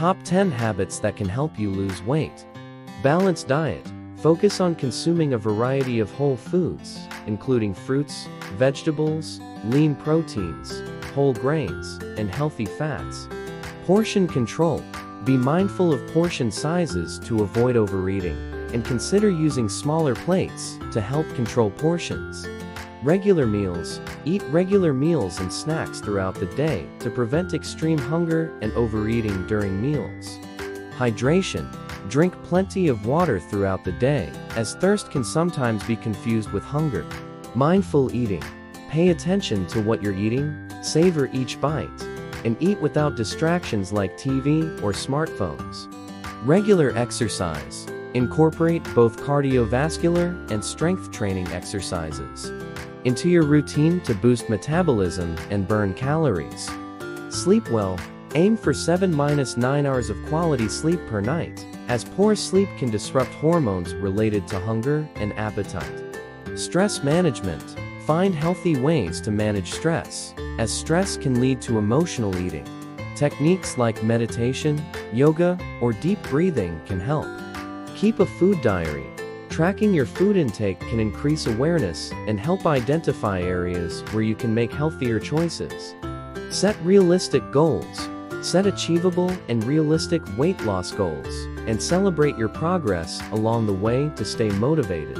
Top 10 habits that can help you lose weight. Balanced diet. Focus on consuming a variety of whole foods, including fruits, vegetables, lean proteins, whole grains, and healthy fats. Portion control. Be mindful of portion sizes to avoid overeating, and consider using smaller plates to help control portions. Regular meals. Eat regular meals and snacks throughout the day to prevent extreme hunger and overeating during meals. Hydration. Drink plenty of water throughout the day, as thirst can sometimes be confused with hunger. Mindful eating. Pay attention to what you're eating, savor each bite, and eat without distractions like TV or smartphones. Regular exercise. Incorporate both cardiovascular and strength training exercises into your routine to boost metabolism and burn calories. Sleep well. Aim for 7-9 hours of quality sleep per night, as poor sleep can disrupt hormones related to hunger and appetite. Stress management. Find healthy ways to manage stress, as stress can lead to emotional eating. Techniques like meditation, yoga, or deep breathing can help. Keep a food diary. Tracking your food intake can increase awareness and help identify areas where you can make healthier choices. Set realistic goals. Set achievable and realistic weight loss goals, and celebrate your progress along the way to stay motivated.